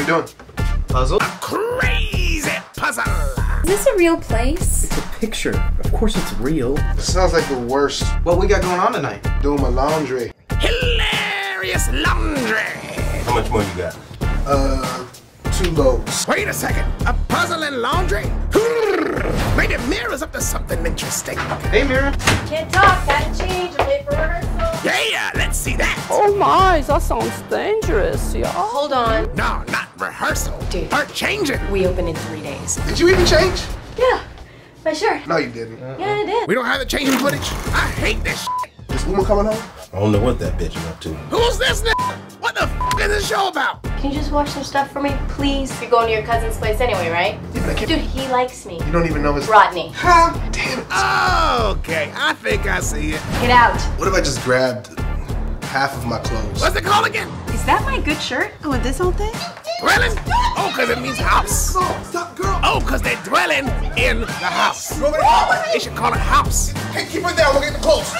you doing? Puzzle? Crazy puzzle. Is this a real place? It's a picture. Of course it's real. Sounds like the worst. What we got going on tonight? Doing my laundry. Hilarious laundry. How much more you got? Uh, two loads. Wait a second. A puzzle and laundry? Maybe Mira's up to something interesting. Hey, Mira. Can't talk, gotta change, I'm late for rehearsal. Yeah, let's see that. Oh my, that sounds dangerous, y'all. Hold on. No, not rehearsal. Dude. Or changing. We open in three days. Did you even change? Yeah, my shirt. No, you didn't. Uh-uh. Yeah, I did. We don't have the changing footage. I hate this. Shit. Is Uma coming home? I don't know what that bitch is up to. Who's this nigga? What the f is this show about? Can you just watch some stuff for me, please? You're going to your cousin's place anyway, right? Yeah, but I can't. Dude, he likes me. You don't even know his. Rodney. Huh? Damn it. Okay, I think I see it. Get out. What if I just grabbed half of my clothes? What's it called again? Is that my good shirt? Oh, with this whole thing? Dwelling? Oh, because it means house. Stop, stop, girl. Oh, because they're dwelling in the house. There. They should call it house. Hey, keep her down. We'll get the clothes.